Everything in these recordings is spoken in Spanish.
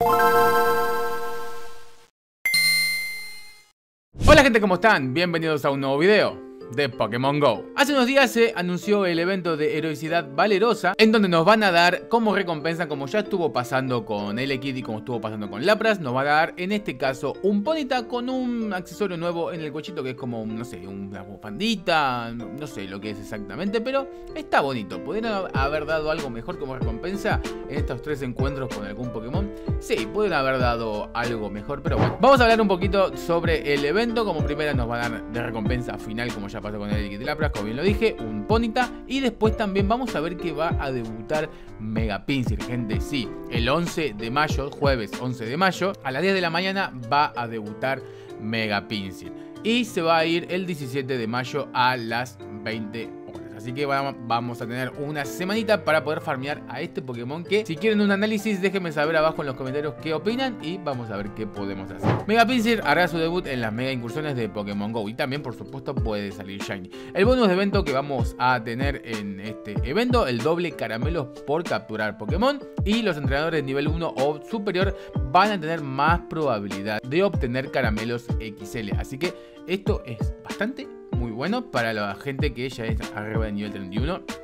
Hola gente, ¿cómo están? Bienvenidos a un nuevo video de Pokémon GO. Hace unos días se anunció el evento de heroicidad valerosa, en donde nos van a dar como recompensa, como ya estuvo pasando con Elekid y como estuvo pasando con Lapras, nos va a dar en este caso un Ponita con un accesorio nuevo en el cochito que es como, no sé, una bufandita, no sé lo que es exactamente, pero está bonito. ¿Podrían haber dado algo mejor como recompensa en estos tres encuentros con algún Pokémon? Sí, pueden haber dado algo mejor, pero bueno. Vamos a hablar un poquito sobre el evento, como primera nos va a dar de recompensa final, como ya pasó con el de Lapras, como bien lo dije, un Ponita. Y después también vamos a ver que va a debutar Mega gente. Sí, el 11 de mayo, jueves 11 de mayo, a las 10 de la mañana va a debutar Mega. Y se va a ir el 17 de mayo a las 20 horas. Así que vamos a tener una semanita para poder farmear a este Pokémon que si quieren un análisis déjenme saber abajo en los comentarios qué opinan y vamos a ver qué podemos hacer. Mega Pinsir hará su debut en las mega incursiones de Pokémon GO y también por supuesto puede salir Shiny. El bonus de evento que vamos a tener en este evento, el doble caramelos por capturar Pokémon y los entrenadores nivel 1 o superior van a tener más probabilidad de obtener caramelos XL. Así que esto es bastante muy bueno para la gente que ya es arriba de nivel 31.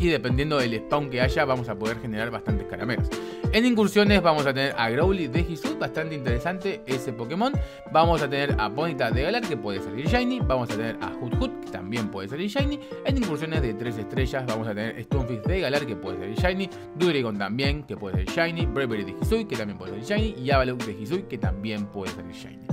Y dependiendo del spawn que haya, vamos a poder generar bastantes caramelos. En incursiones vamos a tener a Growly de Hisui, bastante interesante ese Pokémon. Vamos a tener a Ponyta de Galar, que puede salir Shiny. Vamos a tener a Hoot Hoot, que también puede salir Shiny. En incursiones de 3 estrellas vamos a tener Stonefish de Galar, que puede salir Shiny. Durigon también, que puede ser Shiny. Bravery de Hisui, que también puede salir Shiny. Y Avalok de Hisui, que también puede salir Shiny.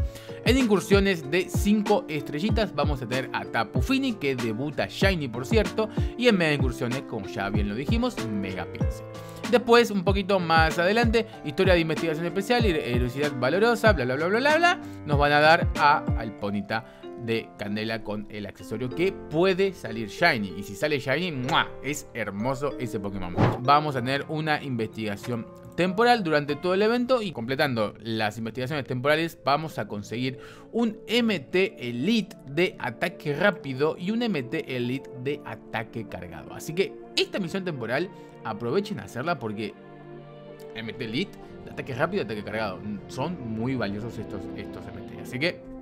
En incursiones de 5 estrellitas vamos a tener a Tapu Fini, que debuta Shiny por cierto, y en mega incursiones, como ya bien lo dijimos, Mega Pinsel. Después, un poquito más adelante, historia de investigación especial, heroicidad valorosa, bla bla bla bla bla bla, nos van a dar a Alponita de Candela con el accesorio que puede salir Shiny. Y si sale Shiny, es hermoso ese Pokémon. Vamos a tener una investigación temporal durante todo el evento y completando las investigaciones temporales vamos a conseguir un MT Elite de ataque rápido y un MT Elite de ataque cargado. Así que esta misión temporal aprovechen a hacerla porque MT Elite de ataque rápido y ataque cargado son muy valiosos estos, estos MT. Así que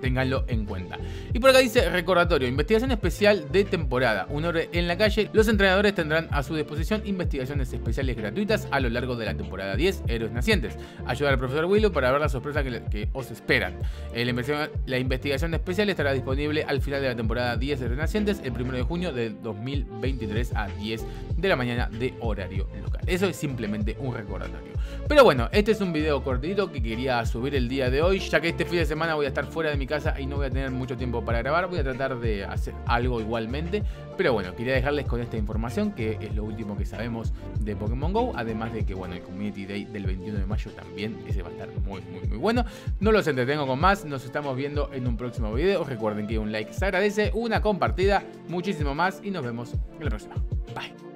Ténganlo en cuenta. Y por acá dice recordatorio, investigación especial de temporada. Una hora en la calle. Los entrenadores tendrán a su disposición investigaciones especiales gratuitas a lo largo de la temporada 10, Héroes Nacientes. Ayudar al profesor Willow para ver la sorpresa que, os esperan. La, investigación, la, investigación, especial estará disponible al final de la temporada 10, Héroes Nacientes, el 1 de junio de 2023 a 10 de la mañana de horario local. Eso es simplemente un recordatorio. Pero bueno, este es un video cortito que quería subir el día de hoy, ya que este fin de semana voy a estar fuera de mi casa y no voy a tener mucho tiempo para grabar. Voy a tratar de hacer algo igualmente. Pero bueno, quería dejarles con esta información que es lo último que sabemos de Pokémon GO. Además de que, bueno, el Community Day del 21 de mayo también, ese va a estar muy, muy, muy bueno. No los entretengo con más, nos estamos viendo en un próximo video. Recuerden que un like se agradece, una compartida, muchísimo más y nos vemos en la próxima. Bye.